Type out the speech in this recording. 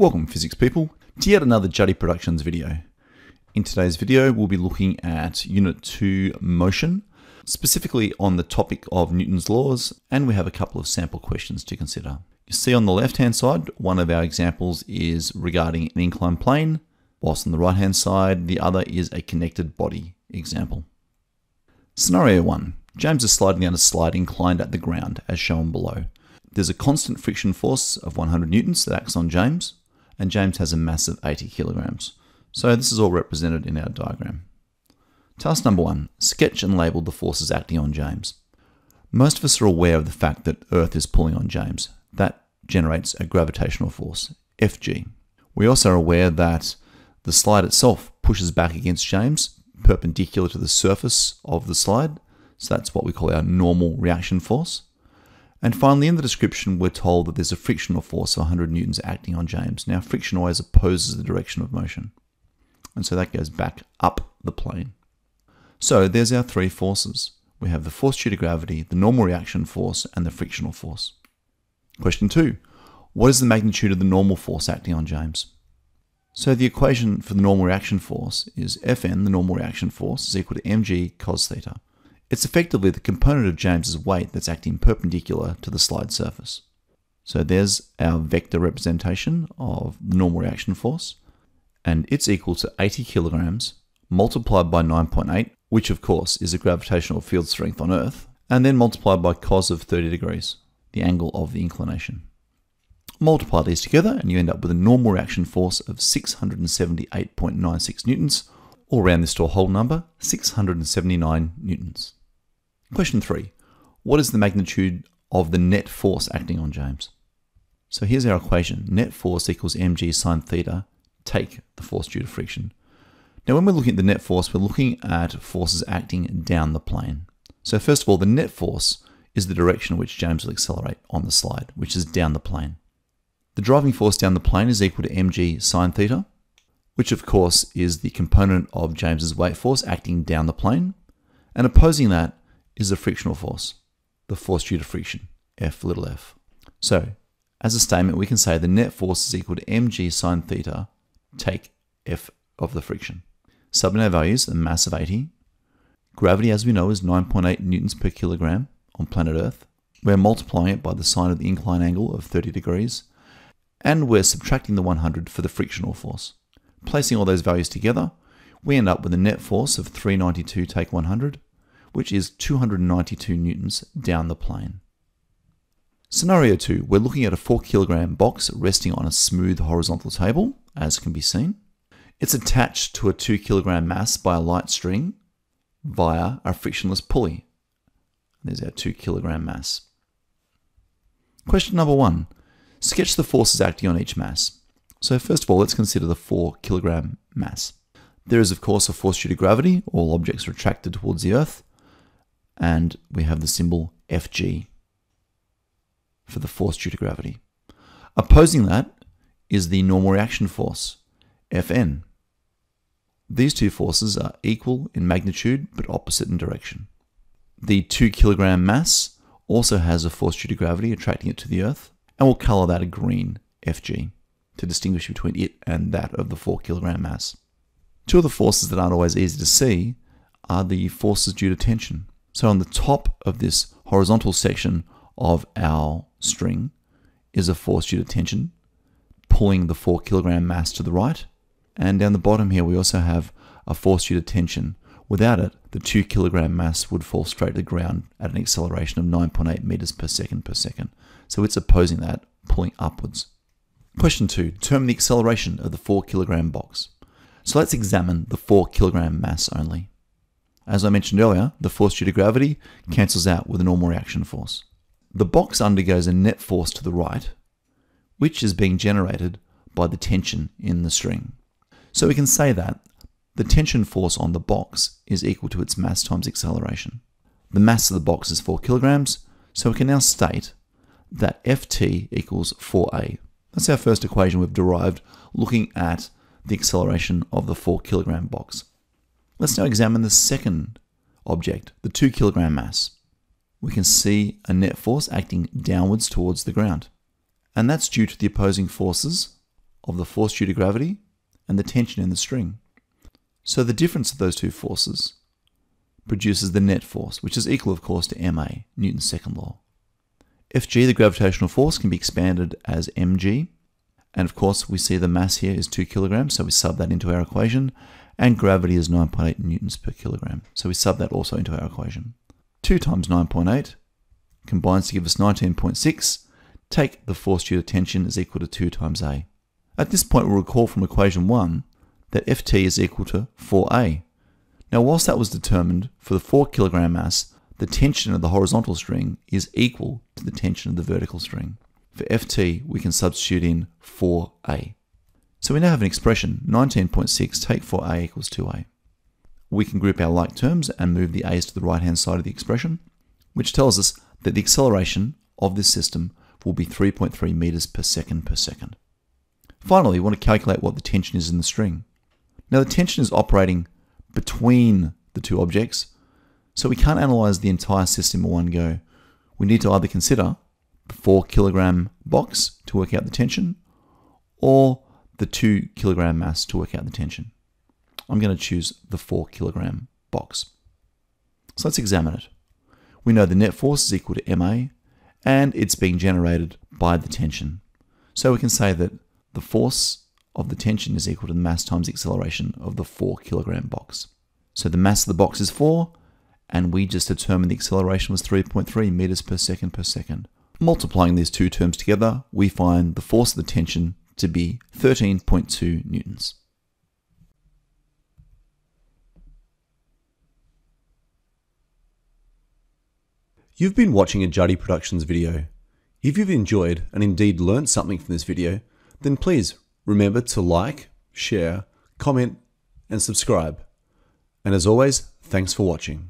Welcome physics people to yet another Juddy Productions video. In today's video we'll be looking at Unit 2 motion, specifically on the topic of Newton's laws and we have a couple of sample questions to consider. You see on the left hand side one of our examples is regarding an inclined plane whilst on the right hand side the other is a connected body example. Scenario 1. James is sliding down a slide inclined at the ground as shown below. There's a constant friction force of 100 newtons that acts on James, and James has a mass of 80 kilograms. So this is all represented in our diagram. Task number one, sketch and label the forces acting on James. Most of us are aware of the fact that Earth is pulling on James. That generates a gravitational force, Fg. We also are aware that the slide itself pushes back against James, perpendicular to the surface of the slide. So that's what we call our normal reaction force. And finally, in the description, we're told that there's a frictional force of 100 newtons acting on James. Now, friction always opposes the direction of motion. And so that goes back up the plane. So there's our three forces. We have the force due to gravity, the normal reaction force, and the frictional force. Question two, what is the magnitude of the normal force acting on James? So the equation for the normal reaction force is Fn, the normal reaction force, is equal to mg cos theta. It's effectively the component of James's weight that's acting perpendicular to the slide surface. So there's our vector representation of the normal reaction force, and it's equal to 80 kilograms multiplied by 9.8, which of course is the gravitational field strength on Earth, and then multiplied by cos of 30 degrees, the angle of the inclination. Multiply these together and you end up with a normal reaction force of 678.96 newtons, or round this to a whole number, 679 newtons. Question three, what is the magnitude of the net force acting on James? So here's our equation. Net force equals mg sine theta, take the force due to friction. Now when we're looking at the net force, we're looking at forces acting down the plane. So first of all, the net force is the direction in which James will accelerate on the slide, which is down the plane. The driving force down the plane is equal to mg sine theta, which of course is the component of James's weight force acting down the plane. And opposing that is the frictional force, the force due to friction, F little f. So, as a statement, we can say the net force is equal to mg sine theta, take F of the friction. Sub in our values, the mass of 80. Gravity, as we know, is 9.8 newtons per kilogram on planet Earth. We're multiplying it by the sine of the incline angle of 30 degrees, and we're subtracting the 100 for the frictional force. Placing all those values together, we end up with a net force of 392 take 100, which is 292 newtons down the plane. Scenario 2, we're looking at a 4 kilogram box resting on a smooth horizontal table, as can be seen. It's attached to a 2 kilogram mass by a light string via a frictionless pulley. There's our 2 kilogram mass. Question number 1. Sketch the forces acting on each mass. So first of all, let's consider the 4 kilogram mass. There is of course a force due to gravity, all objects are attracted towards the Earth, and we have the symbol Fg for the force due to gravity. Opposing that is the normal reaction force, Fn. These two forces are equal in magnitude but opposite in direction. The 2 kilogram mass also has a force due to gravity attracting it to the Earth, and we'll colour that a green, Fg, to distinguish between it and that of the 4 kilogram mass. Two of the forces that aren't always easy to see are the forces due to tension. So on the top of this horizontal section of our string is a force due to tension, pulling the 4 kilogram mass to the right. And down the bottom here, we also have a force due to tension. Without it, the 2 kilogram mass would fall straight to the ground at an acceleration of 9.8 meters per second per second. So it's opposing that, pulling upwards. Question 2. Determine the acceleration of the 4 kilogram box. So let's examine the 4 kilogram mass only. As I mentioned earlier, the force due to gravity cancels out with a normal reaction force. The box undergoes a net force to the right, which is being generated by the tension in the string. So we can say that the tension force on the box is equal to its mass times acceleration. The mass of the box is 4 kilograms, so we can now state that Ft equals 4a. That's our first equation we've derived looking at the acceleration of the 4 kilogram box. Let's now examine the second object, the 2 kilogram mass. We can see a net force acting downwards towards the ground. And that's due to the opposing forces of the force due to gravity and the tension in the string. So the difference of those two forces produces the net force, which is equal, of course, to ma, Newton's second law. Fg, the gravitational force, can be expanded as mg. And of course, we see the mass here is 2 kilograms, so we sub that into our equation. And gravity is 9.8 newtons per kilogram, so we sub that also into our equation. 2 times 9.8 combines to give us 19.6. Take the force due to tension is equal to 2 times A. At this point, we'll recall from equation 1 that Ft is equal to 4A. Now, whilst that was determined for the 4 kilogram mass, the tension of the horizontal string is equal to the tension of the vertical string. For Ft, we can substitute in 4A. So we now have an expression, 19.6 take 4A equals 2A. We can group our like terms and move the a's to the right hand side of the expression, which tells us that the acceleration of this system will be 3.3 meters per second per second. Finally, we want to calculate what the tension is in the string. Now the tension is operating between the two objects, so we can't analyze the entire system in one go. We need to either consider the 4 kilogram box to work out the tension, or the 2 kilogram mass to work out the tension. I'm going to choose the 4 kilogram box. So let's examine it. We know the net force is equal to ma, and it's being generated by the tension. So we can say that the force of the tension is equal to the mass times acceleration of the 4 kilogram box. So the mass of the box is 4, and we just determined the acceleration was 3.3 meters per second per second. Multiplying these two terms together, we find the force of the tension to be 13.2 newtons. You've been watching a Juddy Productions video. If you've enjoyed and indeed learnt something from this video, then please remember to like, share, comment, and subscribe. And as always, thanks for watching.